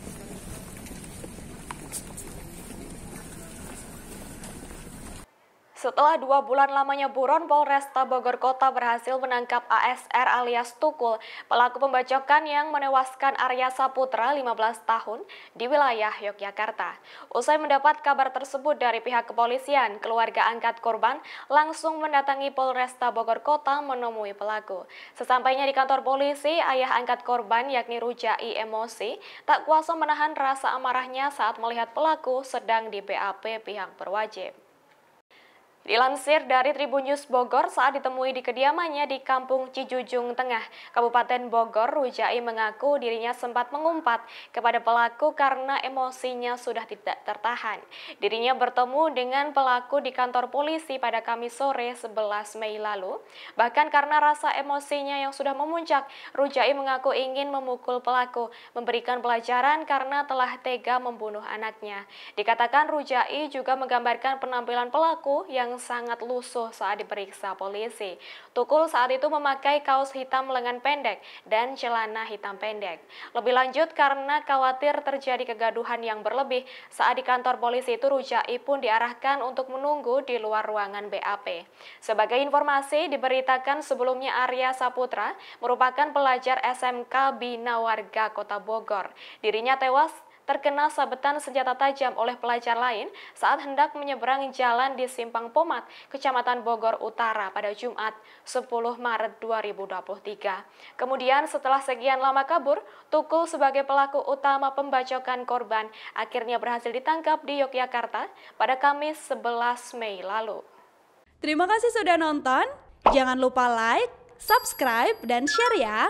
Thank you. Setelah dua bulan lamanya buron, Polresta Bogor Kota berhasil menangkap ASR alias Tukul, pelaku pembacokan yang menewaskan Arya Saputra 15 tahun di wilayah Yogyakarta. Usai mendapat kabar tersebut dari pihak kepolisian, keluarga angkat korban langsung mendatangi Polresta Bogor Kota menemui pelaku. Sesampainya di kantor polisi, ayah angkat korban yakni Rujai emosi, tak kuasa menahan rasa amarahnya saat melihat pelaku sedang di BAP pihak berwajib. Dilansir dari Tribun News Bogor saat ditemui di kediamannya di Kampung Cijujung Tengah, Kabupaten Bogor, Rujai mengaku dirinya sempat mengumpat kepada pelaku karena emosinya sudah tidak tertahan. Dirinya bertemu dengan pelaku di kantor polisi pada Kamis sore 11 Mei lalu. Bahkan karena rasa emosinya yang sudah memuncak, Rujai mengaku ingin memukul pelaku, memberikan pelajaran karena telah tega membunuh anaknya. Dikatakan Rujai juga menggambarkan penampilan pelaku yang sangat lusuh saat diperiksa polisi. Tukul saat itu memakai kaos hitam lengan pendek dan celana hitam pendek. Lebih lanjut karena khawatir terjadi kegaduhan yang berlebih saat di kantor polisi itu Rujai pun diarahkan untuk menunggu di luar ruangan BAP. Sebagai informasi diberitakan sebelumnya Arya Saputra merupakan pelajar SMK Bina Warga Kota Bogor. Dirinya tewas terkena sabetan senjata tajam oleh pelajar lain saat hendak menyeberang jalan di Simpang Pomat, Kecamatan Bogor Utara pada Jumat 10 Maret 2023. Kemudian setelah sekian lama kabur, Tukul sebagai pelaku utama pembacokan korban akhirnya berhasil ditangkap di Yogyakarta pada Kamis 11 Mei lalu. Terima kasih sudah nonton. Jangan lupa like, subscribe, dan share ya.